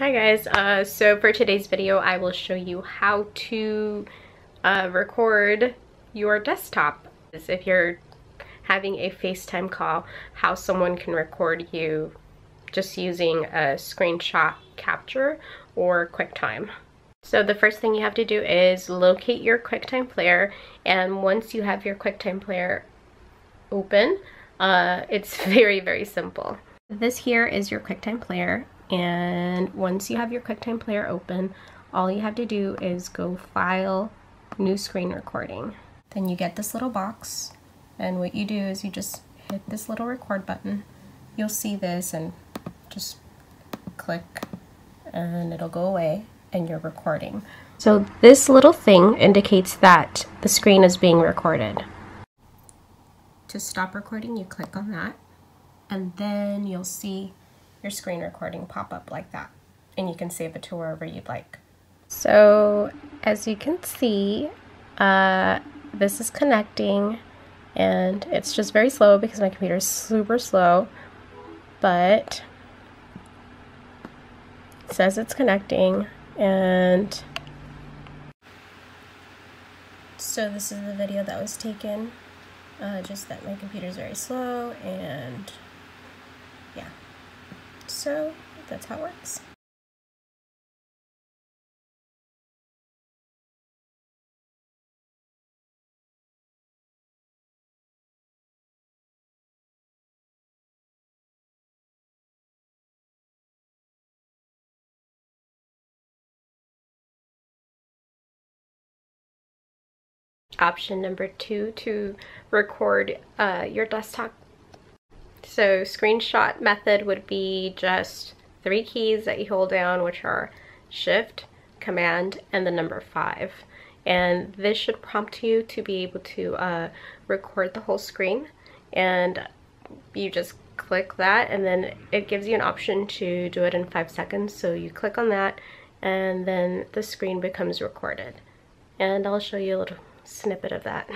Hi guys, uh, so for today's video I will show you how to uh, record your desktop. If you're having a FaceTime call, how someone can record you just using a screenshot capture or QuickTime. So the first thing you have to do is locate your QuickTime player and once you have your QuickTime player open, uh, it's very, very simple. This here is your QuickTime player and once you have your QuickTime player open all you have to do is go file new screen recording. Then you get this little box and what you do is you just hit this little record button. You'll see this and just click and it'll go away and you're recording. So this little thing indicates that the screen is being recorded. To stop recording you click on that and then you'll see your screen recording pop up like that and you can save it to wherever you'd like. So as you can see, uh, this is connecting and it's just very slow because my computer is super slow, but it says it's connecting and so this is the video that was taken, uh, just that my computer is very slow and. So that's how it works. option number two to record uh, your desktop so screenshot method would be just three keys that you hold down, which are shift, command, and the number five. And this should prompt you to be able to uh, record the whole screen. And you just click that and then it gives you an option to do it in five seconds. So you click on that and then the screen becomes recorded. And I'll show you a little snippet of that.